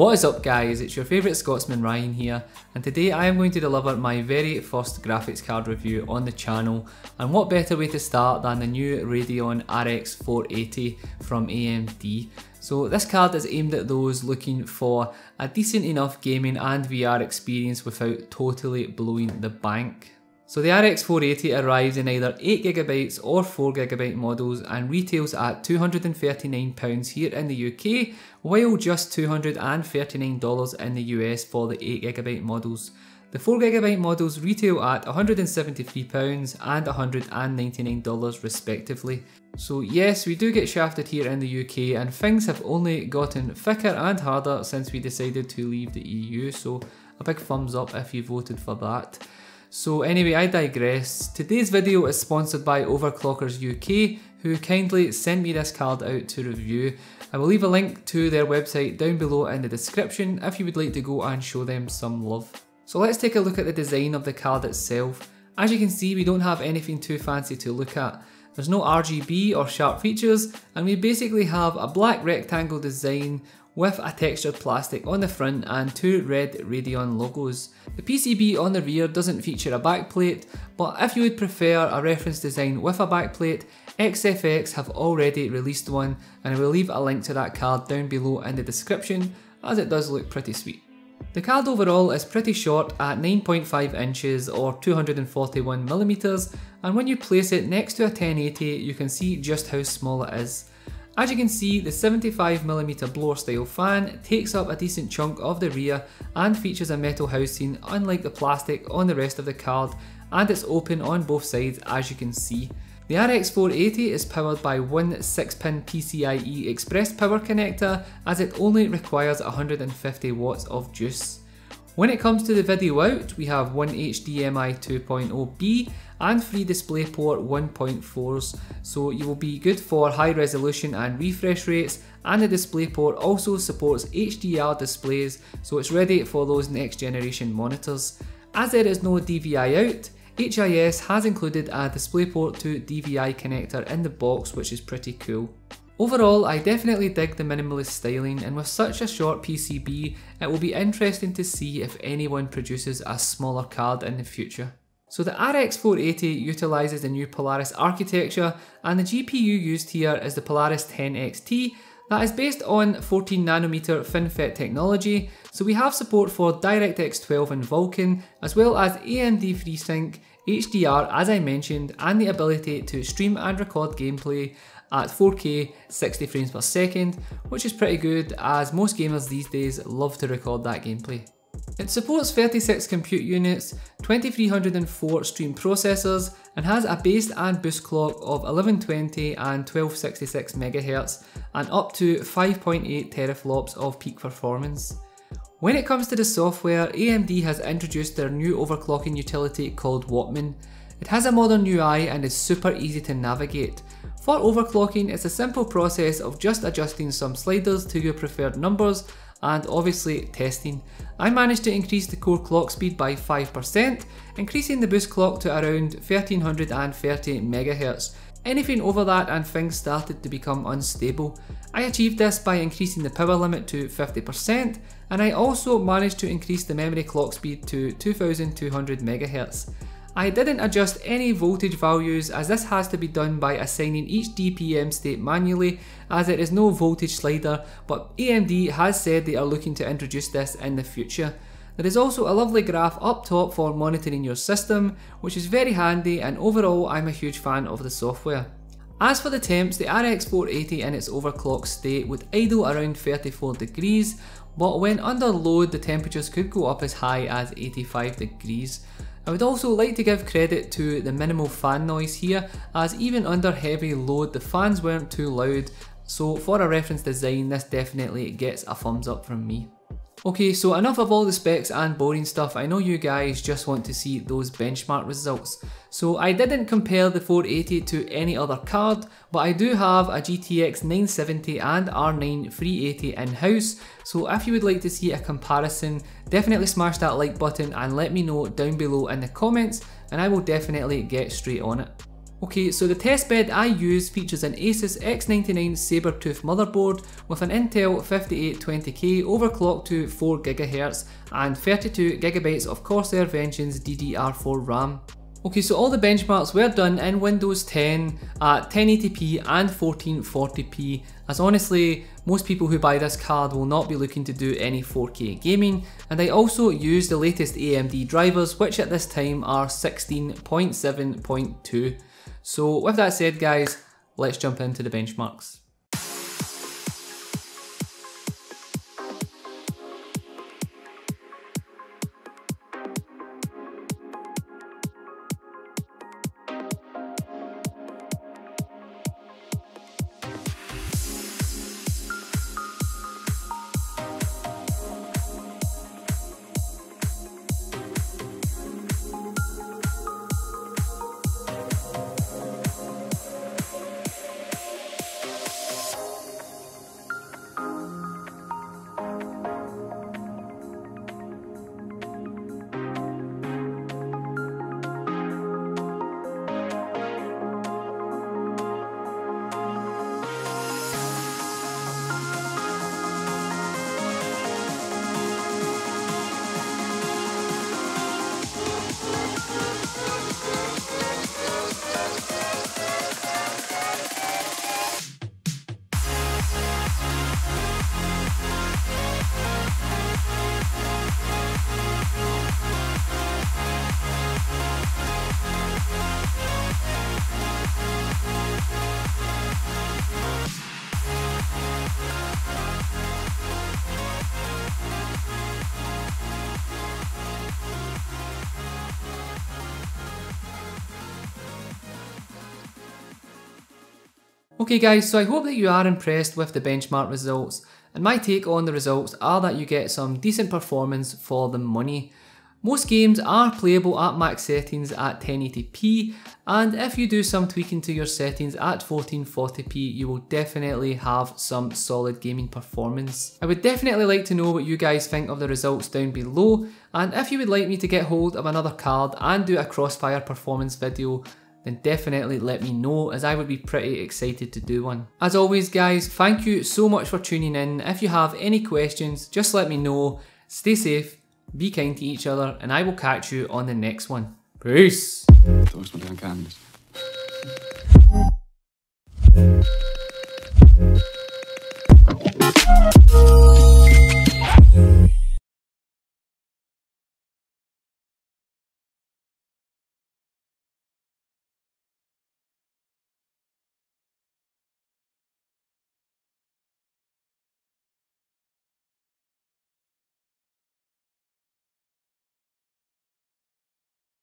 What is up guys, it's your favourite Scotsman Ryan here and today I am going to deliver my very first graphics card review on the channel and what better way to start than the new Radeon RX 480 from AMD. So this card is aimed at those looking for a decent enough gaming and VR experience without totally blowing the bank. So the RX 480 arrives in either 8GB or 4GB models and retails at £239 here in the UK, while just $239 in the US for the 8GB models. The 4GB models retail at £173 and $199 respectively. So yes, we do get shafted here in the UK and things have only gotten thicker and harder since we decided to leave the EU, so a big thumbs up if you voted for that. So anyway, I digress. Today's video is sponsored by Overclockers UK, who kindly sent me this card out to review. I will leave a link to their website down below in the description if you would like to go and show them some love. So let's take a look at the design of the card itself. As you can see, we don't have anything too fancy to look at. There's no RGB or sharp features, and we basically have a black rectangle design with a textured plastic on the front and two red Radeon logos. The PCB on the rear doesn't feature a backplate, but if you would prefer a reference design with a backplate, XFX have already released one and I will leave a link to that card down below in the description as it does look pretty sweet. The card overall is pretty short at 9.5 inches or 241mm and when you place it next to a 1080 you can see just how small it is. As you can see, the 75mm blower style fan takes up a decent chunk of the rear and features a metal housing unlike the plastic on the rest of the card and it's open on both sides as you can see. The RX 480 is powered by one 6-pin PCIe Express power connector as it only requires 150 watts of juice. When it comes to the video out, we have one HDMI 2.0B and free DisplayPort 1.4s, so you will be good for high resolution and refresh rates, and the DisplayPort also supports HDR displays, so it's ready for those next generation monitors. As there is no DVI out, HIS has included a DisplayPort to DVI connector in the box which is pretty cool. Overall, I definitely dig the minimalist styling and with such a short PCB, it will be interesting to see if anyone produces a smaller card in the future. So the RX 480 utilises the new Polaris architecture and the GPU used here is the Polaris 10 XT that is based on 14nm FinFET technology, so we have support for DirectX 12 and Vulkan, as well as AMD FreeSync, HDR as I mentioned, and the ability to stream and record gameplay at 4K 60 frames per second, which is pretty good as most gamers these days love to record that gameplay. It supports 36 compute units, 2304 stream processors, and has a base and boost clock of 1120 and 1266 MHz, and up to 5.8 teraflops of peak performance. When it comes to the software, AMD has introduced their new overclocking utility called Wattman. It has a modern UI and is super easy to navigate. For overclocking, it's a simple process of just adjusting some sliders to your preferred numbers and obviously testing. I managed to increase the core clock speed by 5%, increasing the boost clock to around 1330 MHz. Anything over that and things started to become unstable. I achieved this by increasing the power limit to 50% and I also managed to increase the memory clock speed to 2200 MHz. I didn't adjust any voltage values as this has to be done by assigning each DPM state manually as there is no voltage slider but AMD has said they are looking to introduce this in the future. There is also a lovely graph up top for monitoring your system which is very handy and overall I'm a huge fan of the software. As for the temps, the RX 480 in its overclock state would idle around 34 degrees, but when under load the temperatures could go up as high as 85 degrees. I would also like to give credit to the minimal fan noise here as even under heavy load the fans weren't too loud so for a reference design this definitely gets a thumbs up from me. Okay, so enough of all the specs and boring stuff, I know you guys just want to see those benchmark results. So I didn't compare the 480 to any other card, but I do have a GTX 970 and R9 380 in-house, so if you would like to see a comparison, definitely smash that like button and let me know down below in the comments, and I will definitely get straight on it. Okay, so the test bed I use features an Asus X99 Sabertooth motherboard with an Intel 5820K overclocked to 4GHz and 32GB of Corsair Vengeance DDR4 RAM. Okay, so all the benchmarks were done in Windows 10 at 1080p and 1440p, as honestly, most people who buy this card will not be looking to do any 4K gaming, and I also use the latest AMD drivers, which at this time are 16.7.2. So with that said guys, let's jump into the benchmarks. Okay guys, so I hope that you are impressed with the benchmark results and my take on the results are that you get some decent performance for the money. Most games are playable at max settings at 1080p and if you do some tweaking to your settings at 1440p you will definitely have some solid gaming performance. I would definitely like to know what you guys think of the results down below and if you would like me to get hold of another card and do a crossfire performance video then definitely let me know as I would be pretty excited to do one. As always guys, thank you so much for tuning in. If you have any questions, just let me know. Stay safe, be kind to each other, and I will catch you on the next one. Peace!